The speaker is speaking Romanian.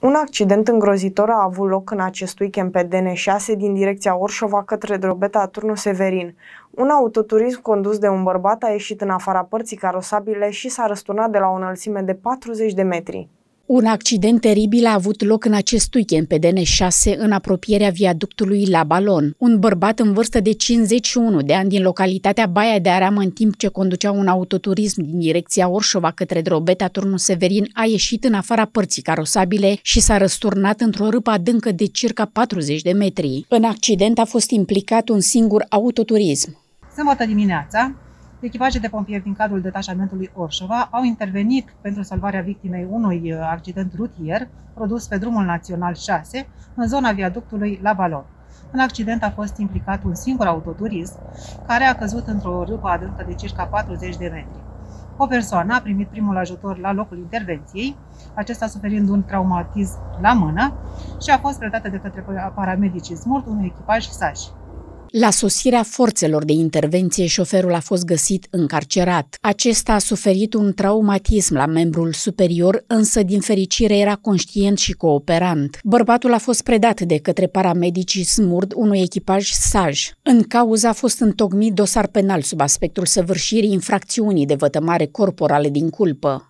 Un accident îngrozitor a avut loc în acest weekend pe DN6 din direcția Orșova către Drobeta Turnu Severin. Un autoturism condus de un bărbat a ieșit în afara părții carosabile și s-a răsturnat de la o înălțime de 40 de metri. Un accident teribil a avut loc în acest weekend pe DN6 în apropierea viaductului La Balon. Un bărbat în vârstă de 51 de ani din localitatea Baia de Areamă în timp ce conducea un autoturism din direcția Orșova către Drobeta Turnu Severin a ieșit în afara părții carosabile și s-a răsturnat într-o râpă adâncă de circa 40 de metri. În accident a fost implicat un singur autoturism. Sâmbătă dimineața, Echipaje de pompieri din cadrul detașamentului Orșova au intervenit pentru salvarea victimei unui uh, accident rutier produs pe drumul național 6 în zona viaductului La Balon. În accident a fost implicat un singur autoturism care a căzut într-o râpă adâncă de circa 40 de metri. O persoană a primit primul ajutor la locul intervenției, acesta suferind un traumatism la mână și a fost predată de către paramedicii smurt unui echipaj SAși. La sosirea forțelor de intervenție, șoferul a fost găsit încarcerat. Acesta a suferit un traumatism la membrul superior, însă din fericire era conștient și cooperant. Bărbatul a fost predat de către paramedicii smurd unui echipaj SAJ. În cauză a fost întocmit dosar penal sub aspectul săvârșirii infracțiunii de vătămare corporale din culpă.